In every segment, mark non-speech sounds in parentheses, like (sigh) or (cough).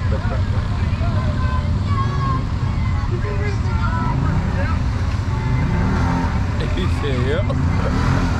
(laughs) yeah.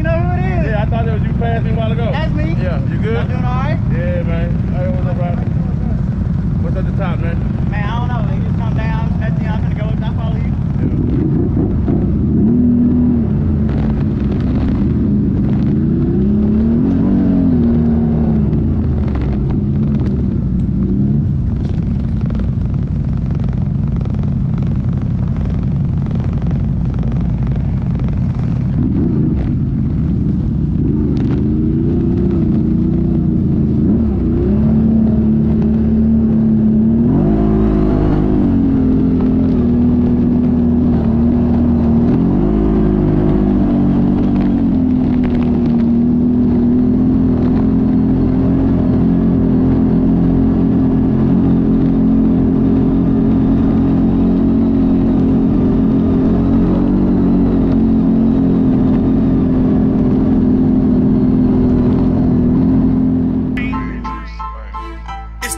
You know who it is? Yeah, I thought it was you passed me a while ago. That's me. Yeah, you good? I'm doing all right. Yeah, man. Hey, what's up, bro? What's at the top, man? Man, I don't know. They just come down. That's the I'm gonna go. I follow you. Yeah.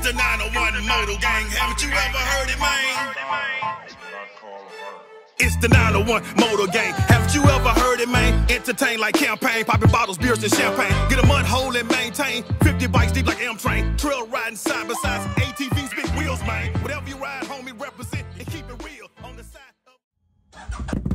It's the 901 Motor Gang. Haven't you ever heard it, man? It's the 901 Motor Gang. Haven't you ever heard it, man? Entertain like campaign, popping bottles, beers, and champagne. Get a mud hole and maintain. 50 bikes deep like M train. Trail riding side by side. ATVs, big wheels, man. Whatever you ride, homie, represent and keep it real on the side. Of-